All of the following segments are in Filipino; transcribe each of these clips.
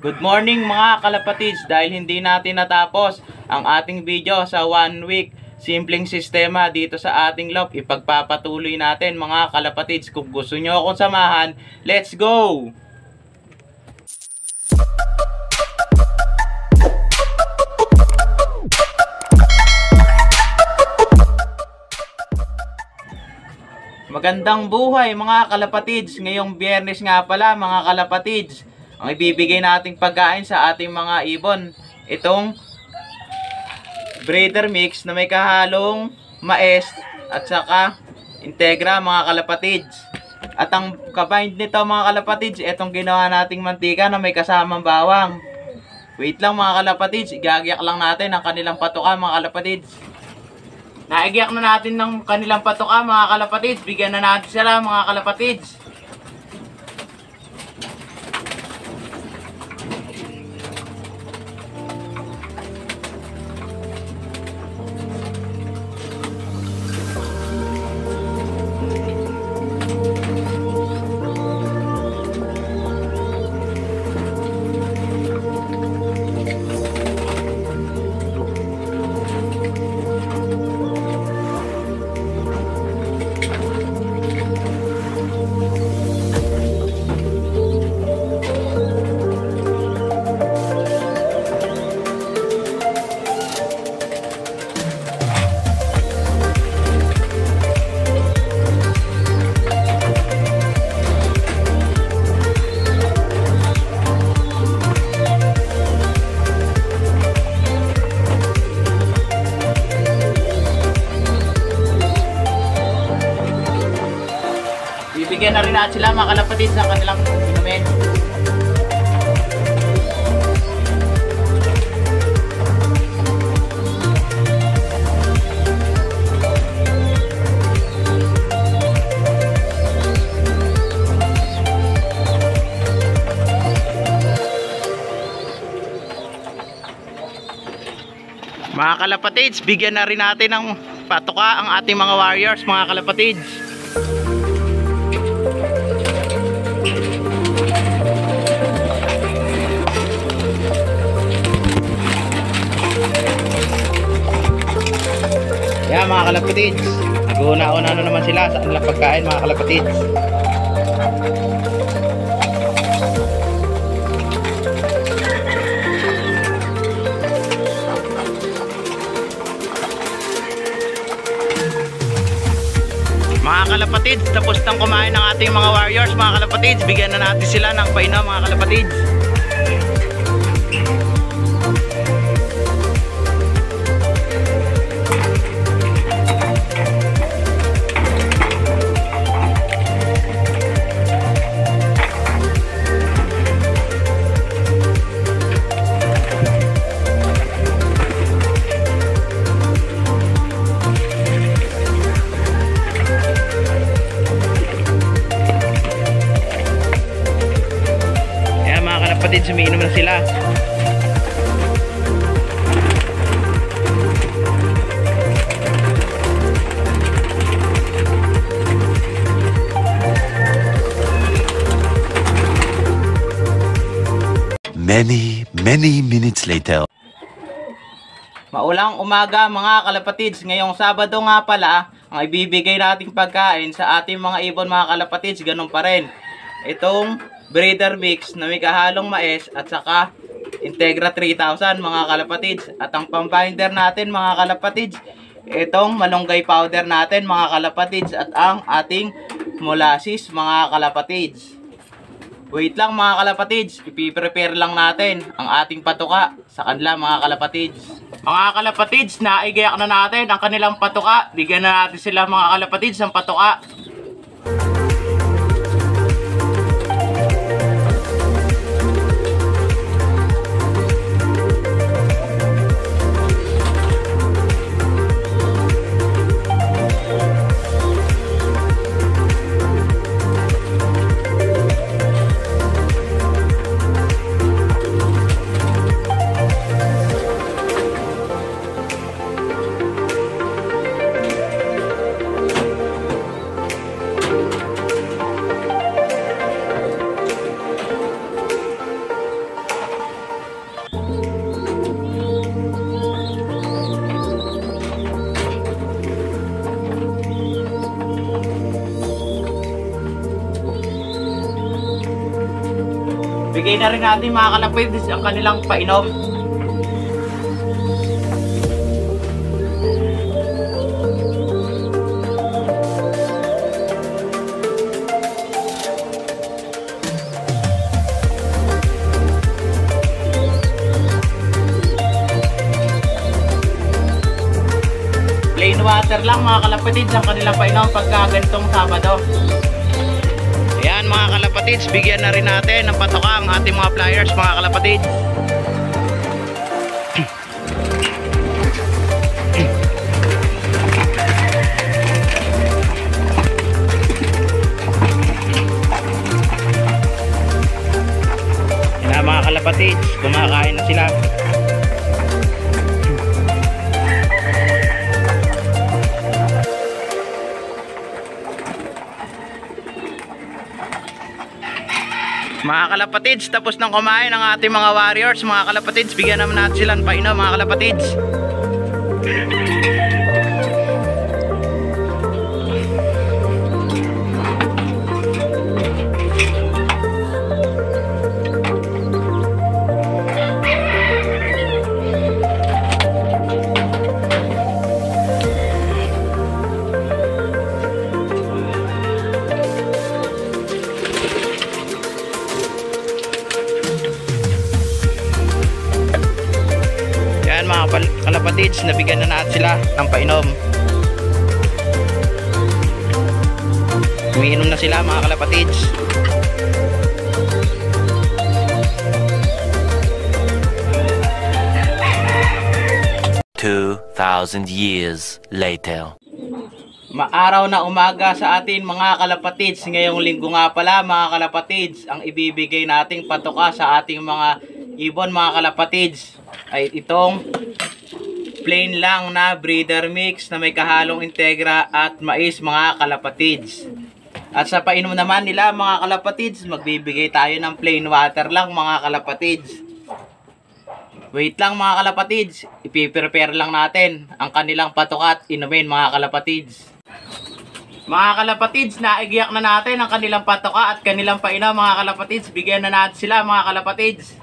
Good morning mga kalapatids dahil hindi natin natapos ang ating video sa one week simpleng sistema dito sa ating loft ipagpapatuloy natin mga kalapatids kung gusto nyo akong samahan let's go Magandang buhay mga kalapatids. Ngayong biyernes nga pala mga kalapatids. Ang ibibigay nating pagkain sa ating mga ibon. Itong breeder mix na may kahalong mais at saka integra mga kalapatids. At ang kabind nito mga kalapatids, itong ginawa nating mantika na may kasamang bawang. Wait lang mga kalapatids, igagyak lang natin ang kanilang patuka mga kalapatids. Naigyak na natin ng kanilang patuka mga kalapatids. Bigyan na natin sila mga kalapatids. Bibigyan na rin natin sila mga kalapatids ng kanilang inumin. Mga kalapatids, bigyan na rin natin ng patuka ang ating mga warriors, mga kalapatids. Kalapatids. Nag-una-una na naman sila sa kanilang pagkain mga kalapatids. Mga kalapatids, tapos nang kumain ng ating mga warriors, mga kalapatids, bigyan na natin sila ng painom mga kalapatids. Kalapatids, umiinom na sila. Many, many minutes later. Maulang umaga mga kalapatids, ngayong Sabado nga pala, ang ibibigay nating pagkain sa ating mga ibon mga kalapatids, ganun pa rin. Itong breeder mix na may kahalong mais at saka Integra 3000 mga kalapatids. At ang pambinder natin mga kalapatids, itong malunggay powder natin mga kalapatids at ang ating molasses mga kalapatids. Wait lang mga kalapatids, ipiprepare lang natin ang ating patuka sa kanila mga kalapatids. Mga kalapatids, naigayak na natin ang kanilang patuka. Bigyan na natin sila mga kalapatids ng patuka. Na rin natin mga kalapatids ang kanilang painom. Plain water lang mga kalapatids ang kanilang painom pagka ganitong Sabado. Ayan mga kalapatids, bigyan na rin natin ng patoka ang ating mga flyers mga kalapatids. Yan na mga kalapatids, kumakain na sila. Mga kalapatids, tapos nang kumain ang ating mga warriors, mga kalapatids, bigyan naman natin sila ng painom, mga kalapatids. Kalapatids, nabigyan na natin sila ng painom. Umiinom na sila mga kalapatids. Two thousand years later. Maaraw na umaga sa atin mga kalapatids. Ngayong linggo nga pala mga kalapatids, ang ibibigay nating patoka sa ating mga ibon mga kalapatids ay itong plain lang na breeder mix na may kahalong integra at mais mga kalapatids. At sa painom naman nila mga kalapatids, magbibigay tayo ng plain water lang mga kalapatids. Wait lang mga kalapatids, ipiprepare lang natin ang kanilang patoka at inumin mga kalapatids. Mga kalapatids, naigiyak na natin ang kanilang patoka at kanilang painom mga kalapatids. Bigyan na natin sila mga kalapatids.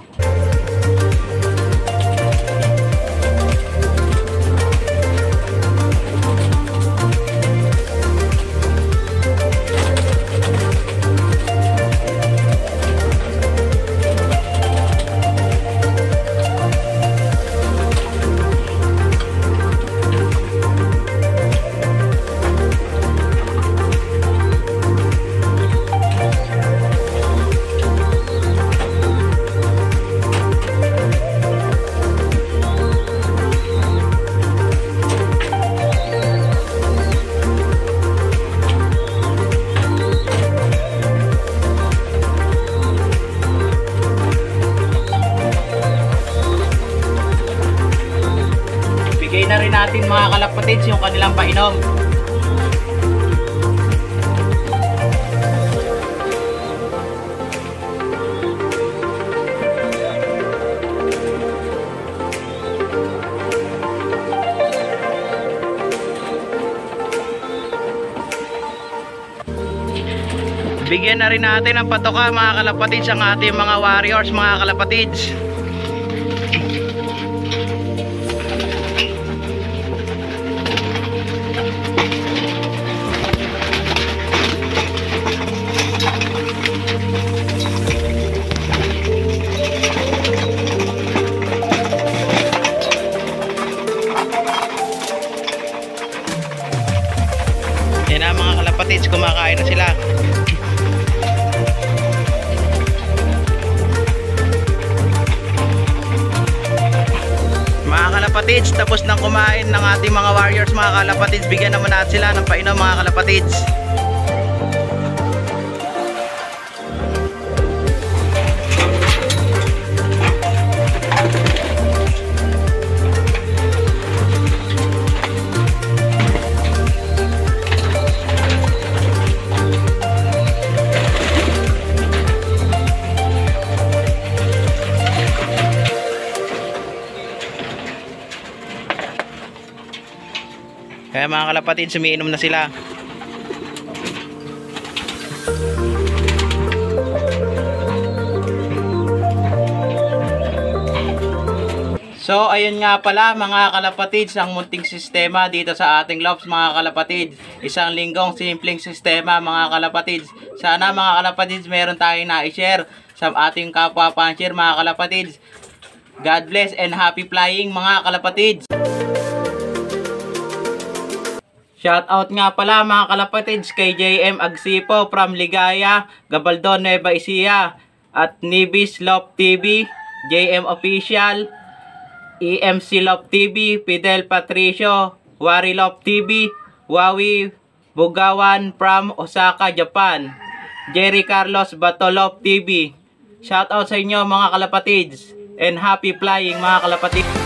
Mga kalapatids yung kanilang painom. Bigyan na rin natin ng patoka mga kalapatids ang ating mga warriors mga kalapatids. Kalapatids, tapos nang kumain ng ating mga warriors, mga kalapatids, bigyan naman natin sila ng painom mga kalapatids. Ayan mga kalapatid, sumiinom na sila. So ayun nga pala mga kalapatids ang munting sistema dito sa ating lobs mga kalapatids. Isang linggong simpleng sistema mga kalapatids. Sana mga kalapatids meron tayong na-share sa ating kapwa puncher mga kalapatids. God bless and happy flying mga kalapatids. Shoutout nga pala mga kalapatids kay JM Agsipo from Ligaya, Gabaldon, Nueva Ecija at Nibis Love TV, JM Official, EMC Love TV, Fidel Patricio, Wari Love TV, Wawi Bugawan from Osaka, Japan, Jerry Carlos Bato Love TV. Shoutout sa inyo mga kalapatids and happy flying mga kalapatids.